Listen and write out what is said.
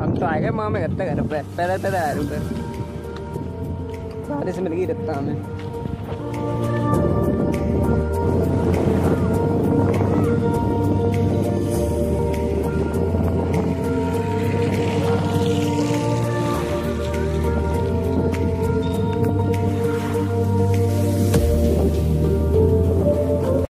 हम तो आ गए मामे घर तक घर पे पैदल पैदल आ रहे थे। हाँ। बारिश मिल गई रत्ता हमें।